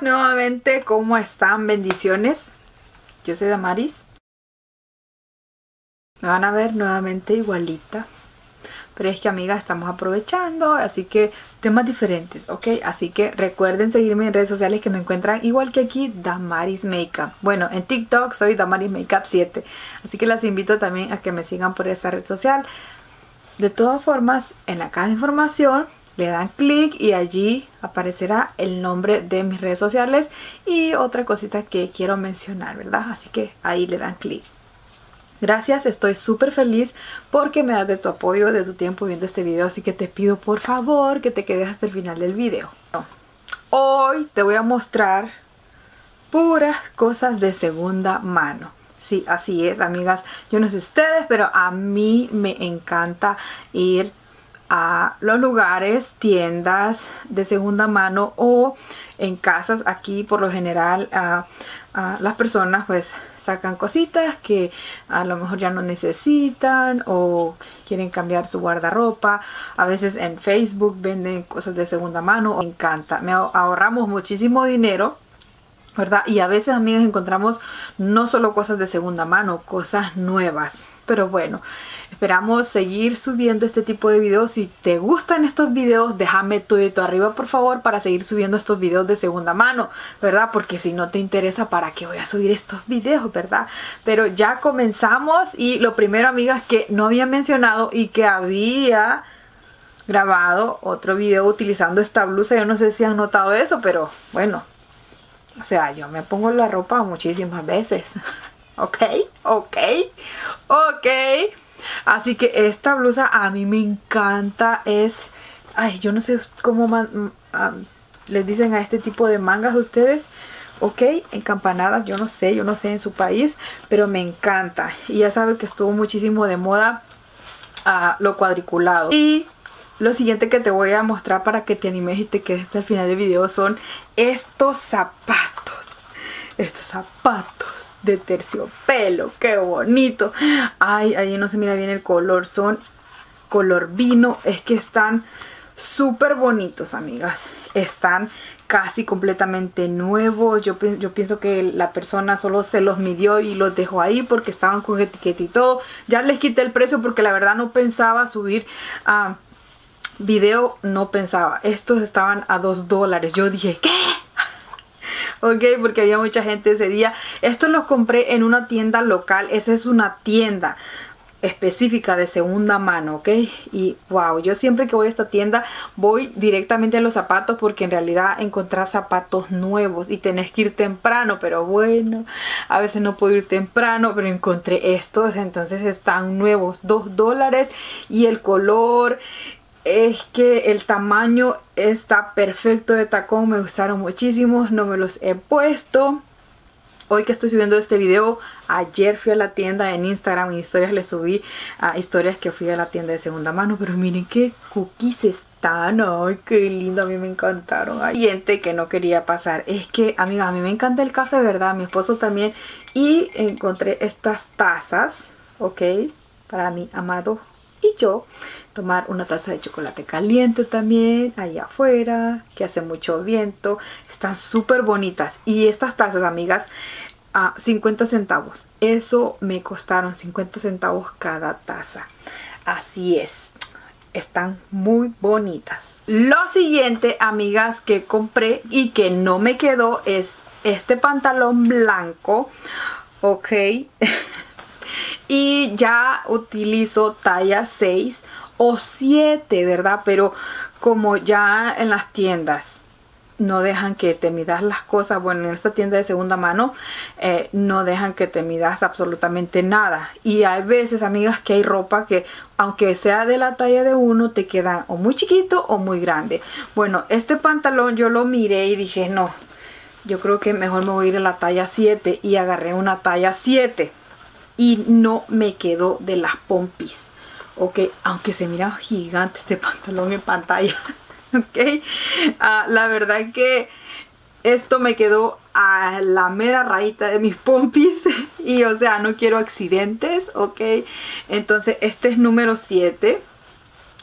Nuevamente, ¿cómo están? Bendiciones. Yo soy Damaris. Me van a ver nuevamente igualita. Pero es que amigas, estamos aprovechando, así que temas diferentes, ¿ok? Así que recuerden seguirme en redes sociales que me encuentran igual que aquí, Damaris Makeup. Bueno, en TikTok soy Damaris Makeup 7. Así que las invito también a que me sigan por esa red social. De todas formas, en la caja de información le dan clic y allí aparecerá el nombre de mis redes sociales y otra cosita que quiero mencionar, ¿verdad? Así que ahí le dan clic. Gracias, estoy súper feliz porque me das de tu apoyo, de tu tiempo viendo este video, así que te pido por favor que te quedes hasta el final del video. Hoy te voy a mostrar puras cosas de segunda mano. Sí, así es, amigas. Yo no sé ustedes, pero a mí me encanta ir a los lugares, tiendas de segunda mano o en casas. Aquí por lo general las personas pues sacan cositas que a lo mejor ya no necesitan o quieren cambiar su guardarropa. A veces en Facebook venden cosas de segunda mano. Me encanta, me ahorramos muchísimo dinero. ¿verdad? Y a veces, amigas, encontramos no solo cosas de segunda mano, cosas nuevas. Pero bueno, Esperamos seguir subiendo este tipo de videos. Si te gustan estos videos, déjame tu dedito arriba por favor para seguir subiendo estos videos de segunda mano, ¿verdad? Porque si no te interesa, ¿para qué voy a subir estos videos, verdad? Pero ya comenzamos y lo primero, amigas, que no había mencionado y que había grabado otro video utilizando esta blusa. Yo no sé si han notado eso, pero bueno, o sea, yo me pongo la ropa muchísimas veces. ¿Ok? ¿Ok? ¿Ok? Así que esta blusa a mí me encanta. Es, ay, yo no sé cómo mm, les dicen a este tipo de mangas ustedes. Ok, encampanadas, yo no sé, yo no sé en su país, pero me encanta. Y ya saben que estuvo muchísimo de moda a lo cuadriculado. Y lo siguiente que te voy a mostrar para que te animes y te quedes hasta el final del video son estos zapatos. Estos zapatos de terciopelo. ¡Qué bonito! Ay, ahí no se mira bien el color. Son color vino. Es que están súper bonitos, amigas. Están casi completamente nuevos. Yo, pienso que la persona solo se los midió y los dejó ahí porque estaban con etiqueta y todo. Ya les quité el precio porque la verdad no pensaba subir a video. No pensaba. Estos estaban a 2 dólares. Yo dije, ¿qué? Ok, porque había mucha gente ese día. Esto lo compré en una tienda local, esa es una tienda específica de segunda mano, ¿ok? Y wow, yo siempre que voy a esta tienda voy directamente a los zapatos porque en realidad encontrar zapatos nuevos y tenés que ir temprano, pero bueno, a veces no puedo ir temprano, pero encontré estos, entonces están nuevos, dos dólares y el color es que el tamaño está perfecto de tacón, me gustaron muchísimo, no me los he puesto. Hoy que estoy subiendo este video, ayer fui a la tienda en Instagram, en historias les subí a historias que fui a la tienda de segunda mano, pero miren qué cookies están, ay qué lindo, a mí me encantaron. Hay gente que no quería pasar, es que amiga, a mí me encanta el café, ¿verdad? mi esposo también y encontré estas tazas, ok, para mi amado y yo tomar una taza de chocolate caliente también allá afuera que hace mucho viento están súper bonitas. Y estas tazas amigas a 50 centavos. Eso me costaron 50 centavos cada taza. Así es están muy bonitas. Lo siguiente amigas que compré y que no me quedó es este pantalón blanco ok y ya utilizo talla 6 o 7, ¿verdad? Pero como ya en las tiendas no dejan que te midas las cosas, bueno, en esta tienda de segunda mano eh, no dejan que te midas absolutamente nada. Y hay veces, amigas, que hay ropa que aunque sea de la talla de uno, te queda o muy chiquito o muy grande. Bueno, este pantalón yo lo miré y dije, no, yo creo que mejor me voy a ir a la talla 7 y agarré una talla 7 y no me quedó de las pompis. Ok, aunque se mira gigante este pantalón en pantalla. ok, ah, la verdad que esto me quedó a la mera rayita de mis pompis y o sea no quiero accidentes ok entonces este es número 7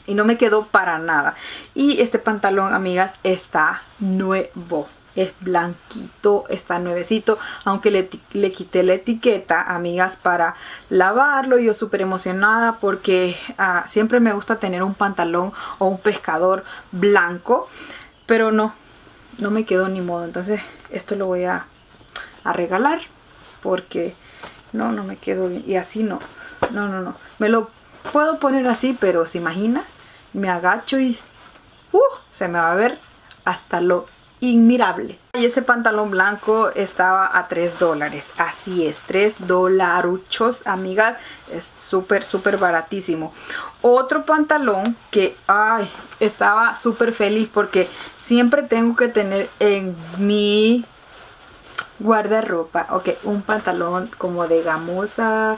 y no me quedó para nada y este pantalón amigas está nuevo es blanquito, está nuevecito, aunque le, le quité la etiqueta, amigas, para lavarlo. Yo súper emocionada porque ah, siempre me gusta tener un pantalón o un pescador blanco, pero no, no me quedó ni modo. Entonces esto lo voy a, a regalar porque no, no me quedó bien. Y así no, no, no, no. Me lo puedo poner así, pero se imagina, me agacho y uh, se me va a ver hasta lo inmirable. Y ese pantalón blanco estaba a 3 dólares. Así es, 3 dolaruchos, amigas. Es súper, súper baratísimo. Otro pantalón que, ay, estaba súper feliz porque siempre tengo que tener en mi guardarropa, ok, un pantalón como de gamuza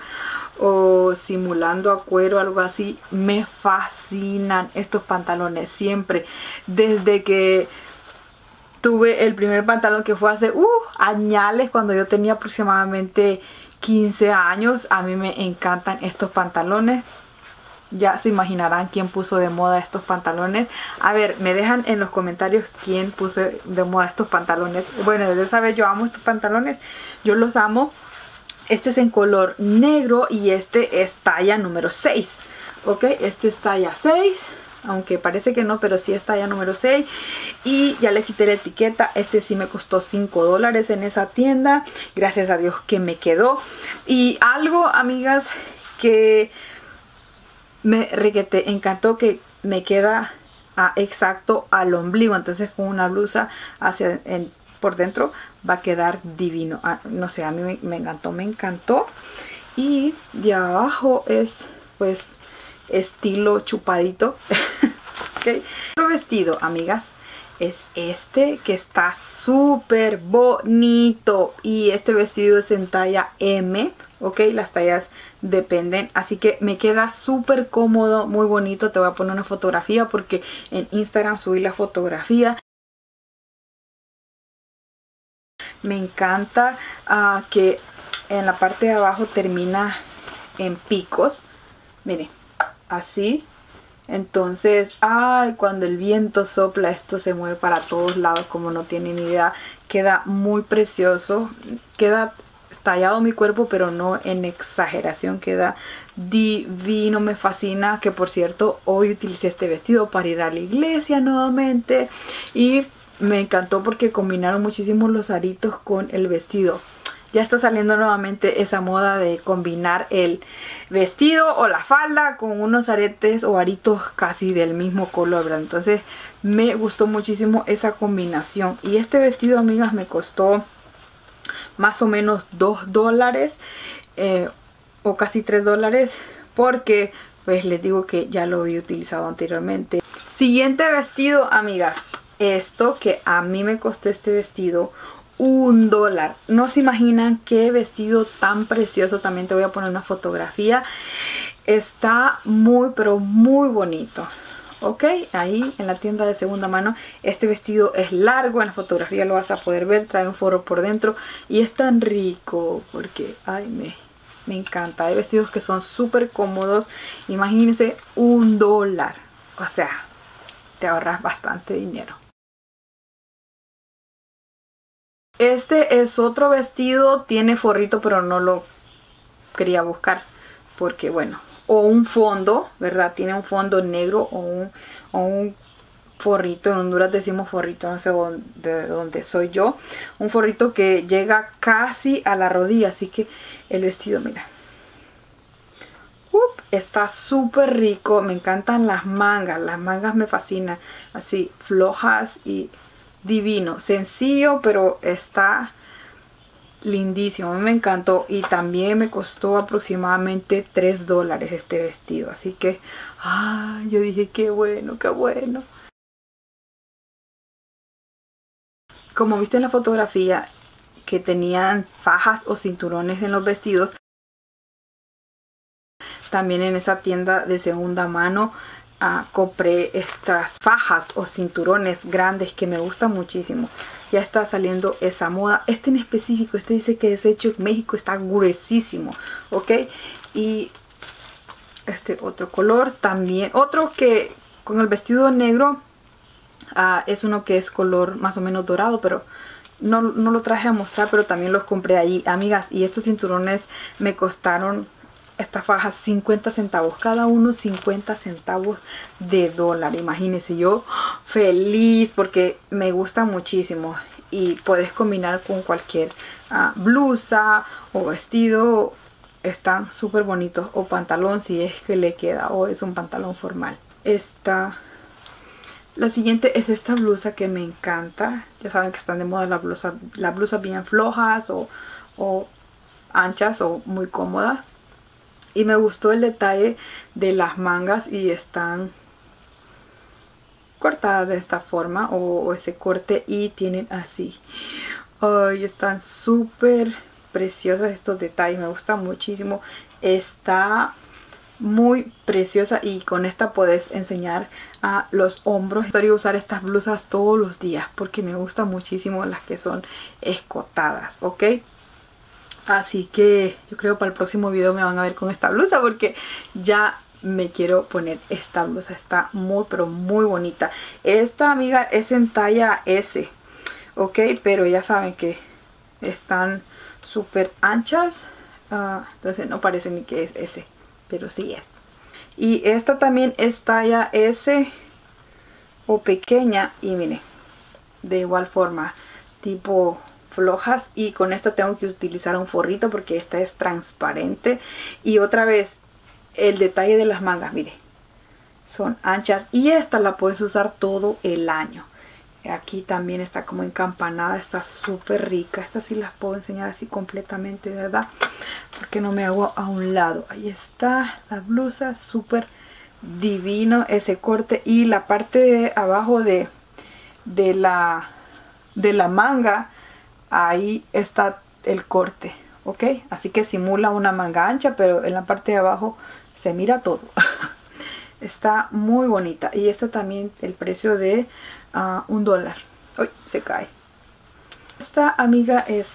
o simulando a cuero, algo así. Me fascinan estos pantalones siempre. Desde que tuve el primer pantalón que fue hace uh, añales, cuando yo tenía aproximadamente 15 años. A mí me encantan estos pantalones. Ya se imaginarán quién puso de moda estos pantalones. A ver, me dejan en los comentarios quién puso de moda estos pantalones. Bueno, desde esa vez yo amo estos pantalones. Yo los amo. Este es en color negro y este es talla número 6. Ok, este es talla 6 aunque parece que no, pero sí es talla número 6 y ya le quité la etiqueta, este sí me costó 5 dólares en esa tienda, gracias a Dios que me quedó. Y algo amigas que me requete, encantó que me queda exacto al ombligo, entonces con una blusa hacia por dentro va a quedar divino, ah, no sé, a mí me encantó, me encantó. Y de abajo es pues estilo chupadito. okay. Otro vestido, amigas, es este que está súper bonito. Y este vestido es en talla M. Ok, las tallas dependen. Así que me queda súper cómodo, muy bonito. Te voy a poner una fotografía porque en Instagram subí la fotografía. Me encanta uh, que en la parte de abajo termina en picos. Miren, así. Entonces, ay, cuando el viento sopla, esto se mueve para todos lados, como no tienen idea. Queda muy precioso. Queda tallado mi cuerpo, pero no en exageración. Queda divino, me fascina. Que por cierto, hoy utilicé este vestido para ir a la iglesia nuevamente. Y me encantó porque combinaron muchísimo los aritos con el vestido ya está saliendo nuevamente esa moda de combinar el vestido o la falda con unos aretes o aritos casi del mismo color, Entonces me gustó muchísimo esa combinación. Y este vestido, amigas, me costó más o menos 2 dólares eh, o casi 3 dólares porque pues les digo que ya lo había utilizado anteriormente. Siguiente vestido, amigas. Esto que a mí me costó este vestido un dólar. No se imaginan qué vestido tan precioso. También te voy a poner una fotografía. Está muy, pero muy bonito. Ok, ahí en la tienda de segunda mano. Este vestido es largo. En la fotografía lo vas a poder ver. Trae un forro por dentro. Y es tan rico porque, ay, me, me encanta. Hay vestidos que son súper cómodos. Imagínense un dólar. O sea, te ahorras bastante dinero. Este es otro vestido, tiene forrito pero no lo quería buscar porque bueno, o un fondo, ¿verdad? Tiene un fondo negro o un, forrito, en Honduras decimos forrito, no sé de dónde soy yo, un forrito que llega casi a la rodilla, así que el vestido, mira, está súper rico, me encantan las mangas, las mangas me fascinan, así flojas y divino, sencillo, pero está lindísimo, me encantó y también me costó aproximadamente 3 dólares este vestido, así que yo dije qué bueno, qué bueno. Como viste en la fotografía que tenían fajas o cinturones en los vestidos, también en esa tienda de segunda mano Ah, compré estas fajas o cinturones grandes que me gustan muchísimo. Ya está saliendo esa moda. Este en específico, este dice que es hecho en México, está gruesísimo, ¿ok? Y este otro color también. Otro que con el vestido negro ah, es uno que es color más o menos dorado, pero no, no lo traje a mostrar, pero también los compré ahí, amigas. Y estos cinturones me costaron esta faja 50 centavos, cada uno 50 centavos de dólar. Imagínense, yo feliz porque me gusta muchísimo y puedes combinar con cualquier ah, blusa o vestido. Están súper bonitos o pantalón si es que le queda o es un pantalón formal. Esta la siguiente es esta blusa que me encanta. Ya saben que están de moda las blusas las blusas bien flojas o, o anchas o muy cómodas. Y me gustó el detalle de las mangas y están cortadas de esta forma o, ese corte y tienen así. Ay, están súper preciosos estos detalles, me gusta muchísimo. Está muy preciosa y con esta puedes enseñar a los hombros. Estoy usar estas blusas todos los días porque me gustan muchísimo las que son escotadas, ¿ok? Así que yo creo para el próximo video me van a ver con esta blusa porque ya me quiero poner esta blusa. Está muy pero muy bonita. Esta amiga es en talla S. Ok, pero ya saben que están súper anchas. Ah, entonces no parece ni que es S. Pero sí es. Y esta también es talla S o pequeña. Y mire, de igual forma, tipo flojas y con esta tengo que utilizar un forrito porque esta es transparente. Y otra vez el detalle de las mangas mire son anchas y esta la puedes usar todo el año. Aquí también está como encampanada está súper rica. Esta sí las puedo enseñar así completamente verdad porque no me hago a un lado. Ahí está la blusa súper divino ese corte. Y la parte de abajo de, de la de la manga ahí está el corte, ¿ok? Así que simula una manga ancha, pero en la parte de abajo se mira todo. está muy bonita. Y esta también, el precio de ah, un dólar. Uy, se cae. Esta amiga es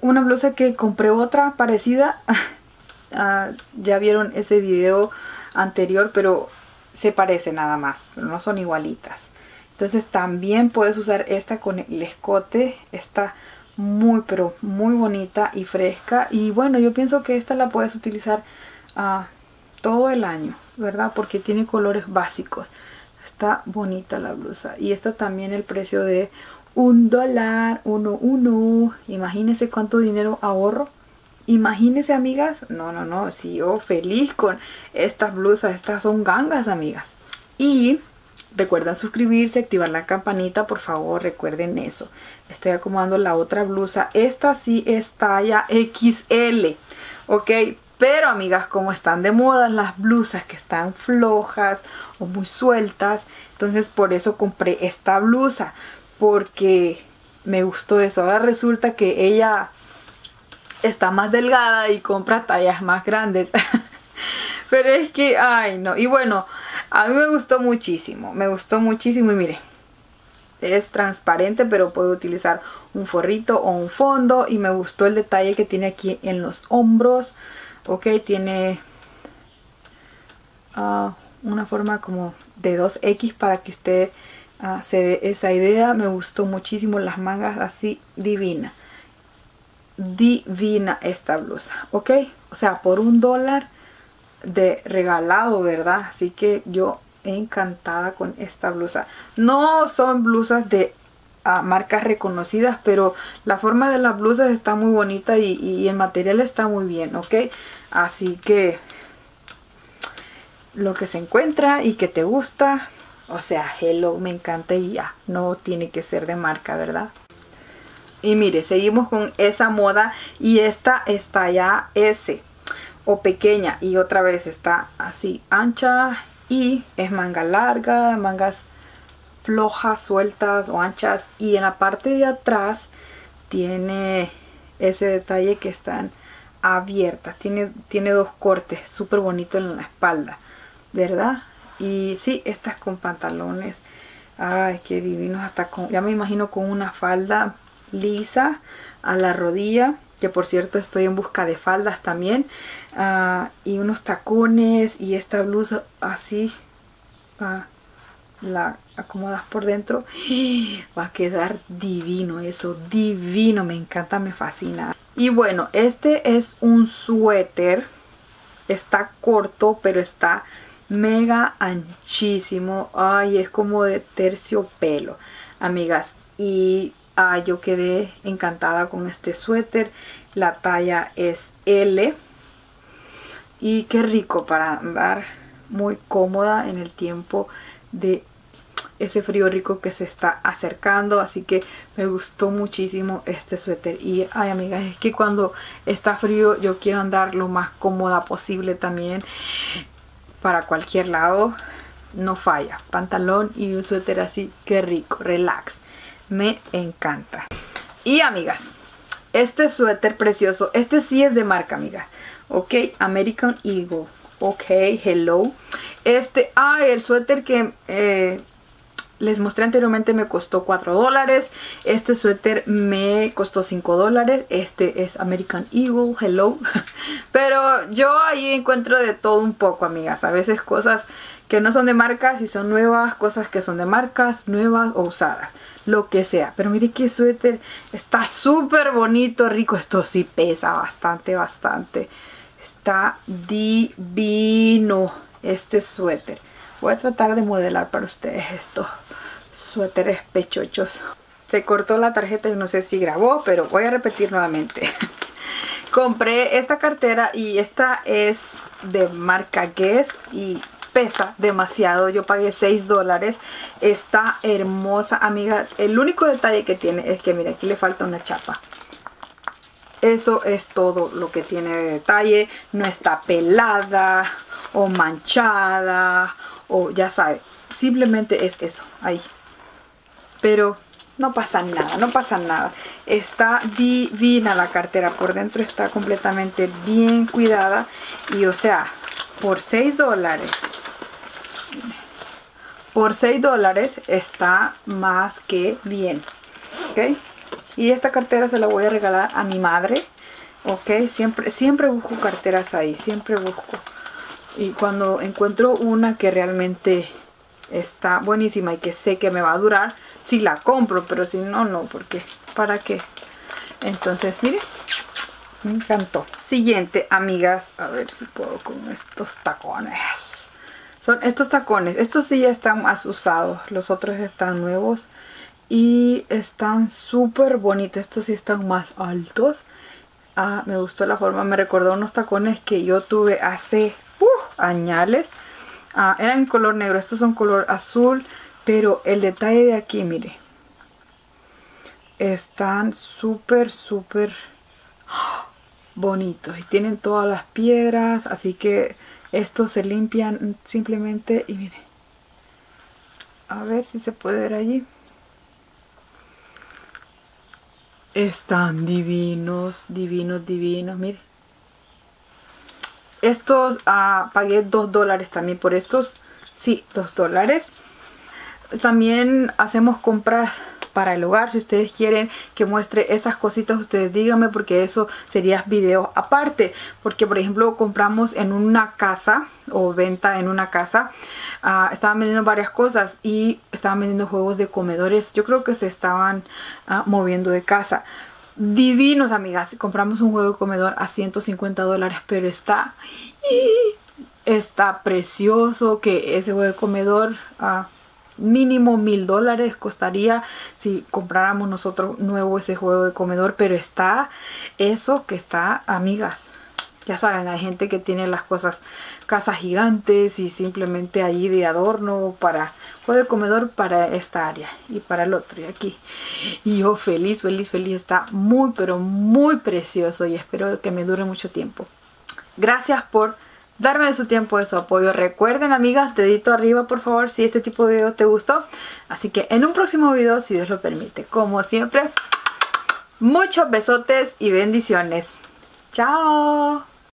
una blusa que compré otra parecida. Ah, ya vieron ese video anterior, pero se parece nada más, no son igualitas. Entonces también puedes usar esta con el escote. Está muy pero muy bonita y fresca. Y bueno, yo pienso que esta la puedes utilizar ah, todo el año, ¿verdad? Porque tiene colores básicos. Está bonita la blusa. Y esta también el precio de un dólar, uno, uno. Imagínense cuánto dinero ahorro. Imagínense, amigas. No, no, no. Si yo feliz con estas blusas. Estas son gangas, amigas. Y Recuerden suscribirse, activar la campanita, por favor, recuerden eso. Estoy acomodando la otra blusa. Esta sí es talla XL, ¿ok? Pero amigas, como están de moda las blusas que están flojas o muy sueltas, entonces por eso compré esta blusa, porque me gustó eso. Ahora resulta que ella está más delgada y compra tallas más grandes. Pero es que, ay no, y bueno, a mí me gustó muchísimo, me gustó muchísimo y mire, es transparente pero puedo utilizar un forrito o un fondo y me gustó el detalle que tiene aquí en los hombros, ok, tiene ah, una forma como de 2X para que usted uh, se dé esa idea, me gustó muchísimo las mangas así divina, divina esta blusa, ok, o sea por un dólar de regalado, ¿verdad? Así que yo encantada con esta blusa. No son blusas de ah, marcas reconocidas, pero la forma de las blusas está muy bonita y, y, el material está muy bien, ¿ok? Así que lo que se encuentra y que te gusta, o sea, hello, me encanta y ya, no tiene que ser de marca, ¿verdad? Y mire, seguimos con esa moda y esta está ya S o pequeña y otra vez está así ancha y es manga larga, mangas flojas, sueltas o anchas y en la parte de atrás tiene ese detalle que están abiertas, tiene, tiene dos cortes, súper bonito en la espalda, ¿verdad? Y sí, estas con pantalones, ay, qué divinos, hasta con, ya me imagino con una falda lisa a la rodilla que por cierto estoy en busca de faldas también ah, y unos tacones y esta blusa así la acomodas por dentro va a quedar divino eso divino me encanta me fascina. Y bueno este es un suéter está corto pero está mega anchísimo ay es como de terciopelo amigas y ah, yo quedé encantada con este suéter. La talla es L. Y qué rico para andar muy cómoda en el tiempo de ese frío rico que se está acercando. Así que me gustó muchísimo este suéter. Y ay amigas es que cuando está frío yo quiero andar lo más cómoda posible también. Para cualquier lado no falla. Pantalón y un suéter así que rico relax me encanta y amigas este suéter precioso este sí es de marca amiga ok American Eagle ok hello este ah el suéter que eh, les mostré anteriormente me costó 4 dólares. Este suéter me costó 5 dólares. Este es American Eagle, hello. Pero yo ahí encuentro de todo un poco, amigas. A veces cosas que no son de marcas y son nuevas. Cosas que son de marcas, nuevas o usadas. Lo que sea. Pero mire qué suéter. Está súper bonito, rico. Esto sí pesa bastante, bastante. Está divino este suéter. Voy a tratar de modelar para ustedes estos suéteres pechochos. Se cortó la tarjeta y no sé si grabó, pero voy a repetir nuevamente. Compré esta cartera y esta es de marca Guess y pesa demasiado. Yo pagué 6 dólares. Está hermosa, amigas. El único detalle que tiene es que, mira, aquí le falta una chapa. Eso es todo lo que tiene de detalle. No está pelada o manchada o ya sabe, simplemente es eso, ahí. Pero no pasa nada, no pasa nada. Está divina la cartera, por dentro está completamente bien cuidada. Y o sea, por 6 dólares, por 6 dólares está más que bien. ¿Ok? Y esta cartera se la voy a regalar a mi madre. ¿Ok? Siempre, siempre busco carteras ahí, siempre busco. Y cuando encuentro una que realmente está buenísima y que sé que me va a durar, sí la compro, pero si no, no, porque ¿para qué? Entonces, mire, me encantó. Siguiente, amigas, a ver si puedo con estos tacones. Son estos tacones, estos sí ya están más usados, los otros están nuevos. Y están súper bonitos, estos sí están más altos. Ah, me gustó la forma, me recordó unos tacones que yo tuve hace añales. Ah, eran en color negro, estos son color azul, pero el detalle de aquí, mire. Están súper, súper bonitos. Y tienen todas las piedras, así que estos se limpian simplemente y mire. A ver si se puede ver allí. Están divinos, divinos, divinos, mire. Estos ah, pagué 2 dólares también por estos. Sí, 2 dólares. También hacemos compras para el hogar. Si ustedes quieren que muestre esas cositas, ustedes díganme porque eso sería video aparte. Porque por ejemplo compramos en una casa o venta en una casa. Uh, estaban vendiendo varias cosas y estaban vendiendo juegos de comedores. Yo creo que se estaban ah, moviendo de casa divinos, amigas. Compramos un juego de comedor a 150 dólares, pero está, está precioso que ese juego de comedor a mínimo mil dólares costaría si compráramos nosotros nuevo ese juego de comedor, pero está eso que está, amigas. Ya saben, hay gente que tiene las cosas, casas gigantes y simplemente ahí de adorno para juego de comedor para esta área y para el otro y aquí. Y yo feliz, feliz, feliz. Está muy, pero muy precioso y espero que me dure mucho tiempo. Gracias por darme de su tiempo, de su apoyo. Recuerden, amigas, dedito arriba, por favor, si este tipo de video te gustó. Así que en un próximo video, si Dios lo permite, como siempre, muchos besotes y bendiciones. ¡Chao!